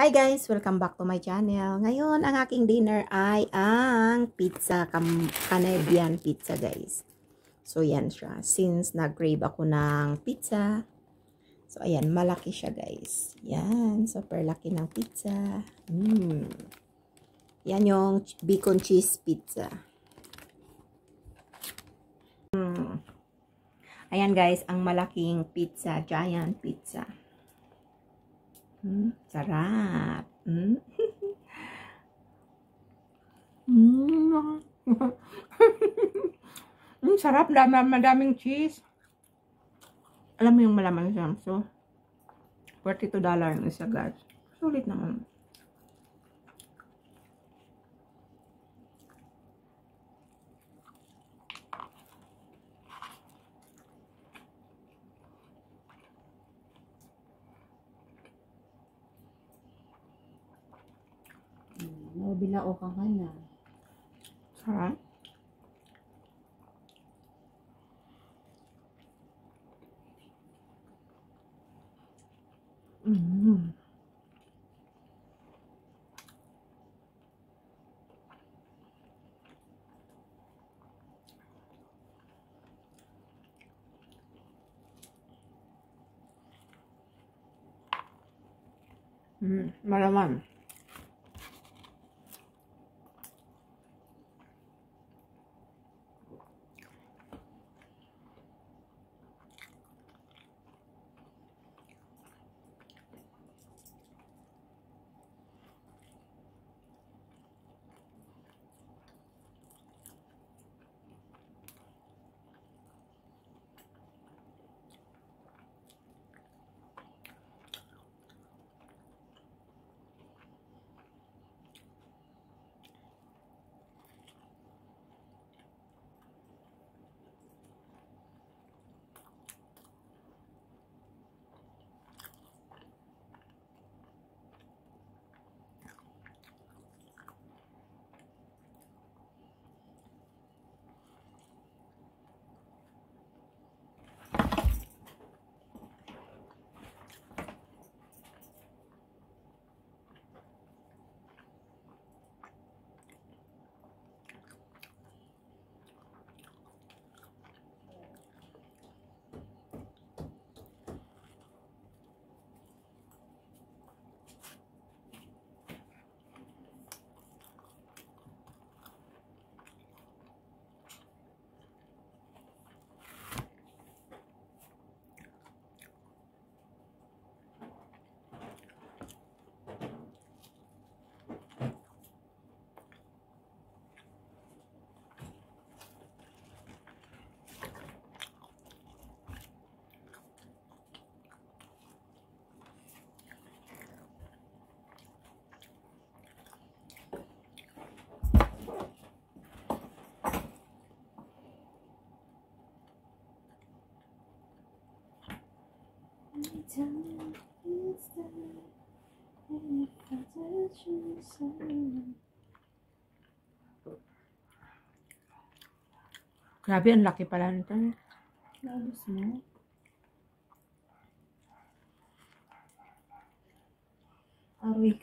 Hi guys! Welcome back to my channel. Ngayon, ang aking dinner ay ang pizza, Canadian pizza guys. So, yan siya. Since nag-crave ako ng pizza, so ayan, malaki siya guys. Yan, super laki ng pizza. Mm. Yan yung bacon cheese pizza. Mm. Ayan guys, ang malaking pizza, giant pizza. Hmm, sarap. Hmm. mm. sarap. Dami, madaming cheese. Alam mo yung malaman siya. So, $42 yung isa guys. Sulit naman. Bilao ka ka na. Sarap. Mm. Mm, malaman. Grabe, ang laki pala nito. Naubos mo? Arik.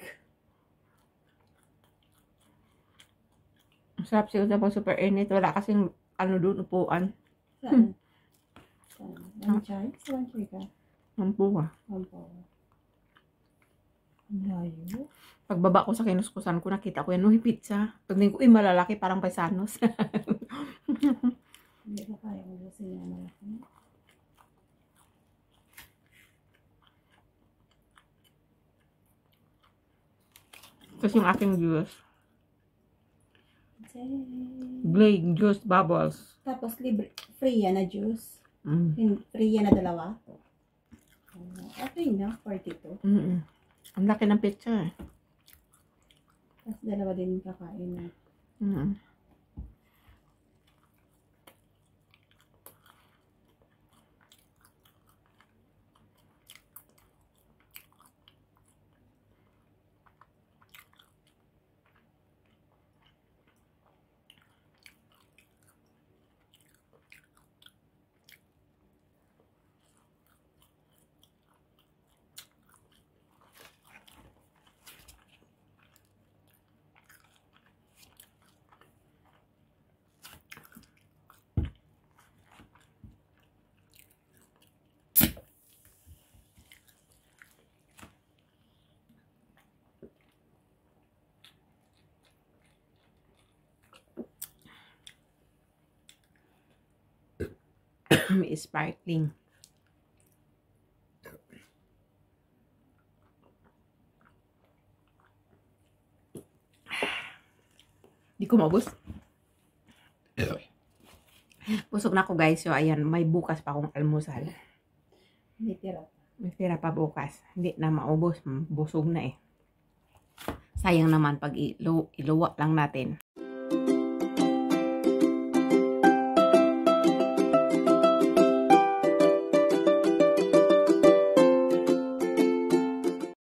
Ang sarap siya sa super init. Wala kasing ano doon, upuan. Saan? Saan? One chai? Saan chai ka? Buwa. Pampaw. Ang layo. Pagbaba ko sa kinuskusan ko, nakita ko yan, uy, pizza. Pagdating ko, uy, malalaki, parang paisanos. Hindi ko kaya ubusin yung malaki. Tapos yung aking juice. Glade juice bubbles. Tapos libre, free yan na juice. Mm. Free yan na dalawa. Okay na, 42. Mm -mm. Ang laki ng eh. Tapos dalawa din yung kakain na. Mm. May sparkling. Di ko mabus. Busog na ako guys. So ayan, may bukas pa akong almusal. May tira. May tira pa bukas. Hindi na maubos. Busog na eh. Sayang naman pag ilo, iluwa lang natin.